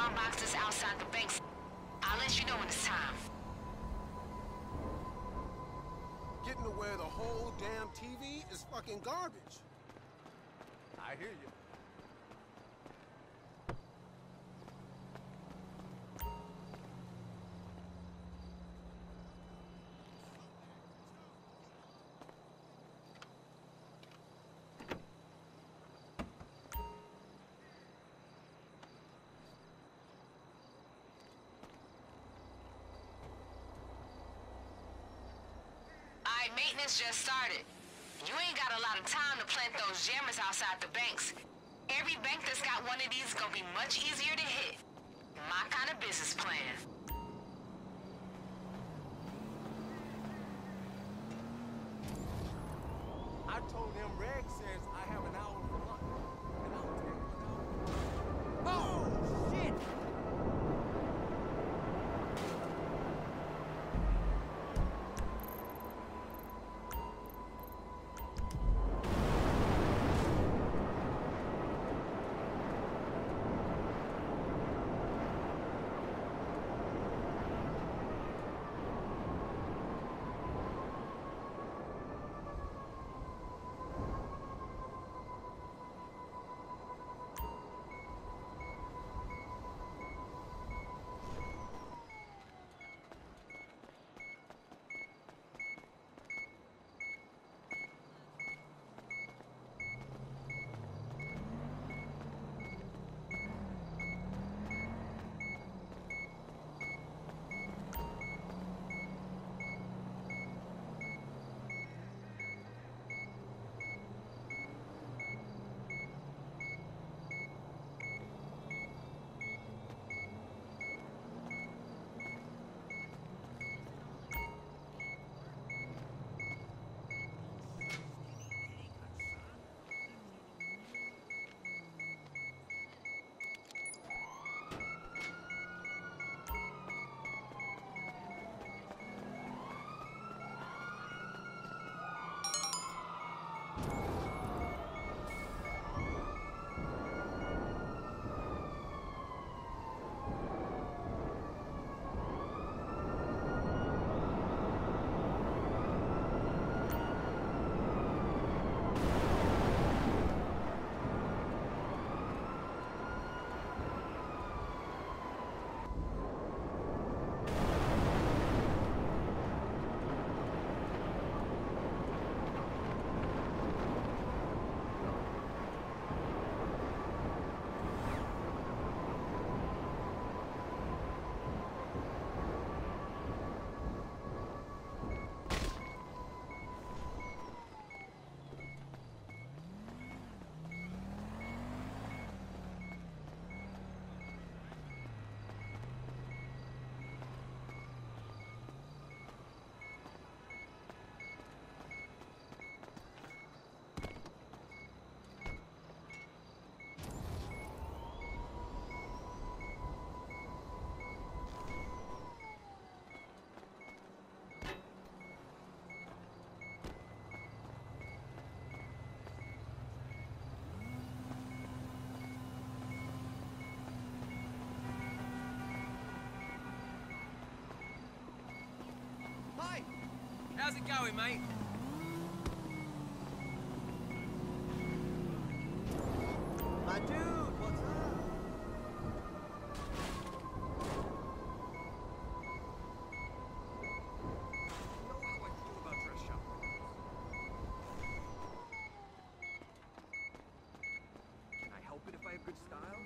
Outside the banks. I'll let you know when it's time. Getting to where the whole damn TV is fucking garbage. I hear you. Maintenance just started. You ain't got a lot of time to plant those jammers outside the banks. Every bank that's got one of these is gonna be much easier to hit. My kind of business plan. I told him Reg says I How's it going, mate? My dude, what's up? You know how I feel about dress shop. Can I help it if I have good style?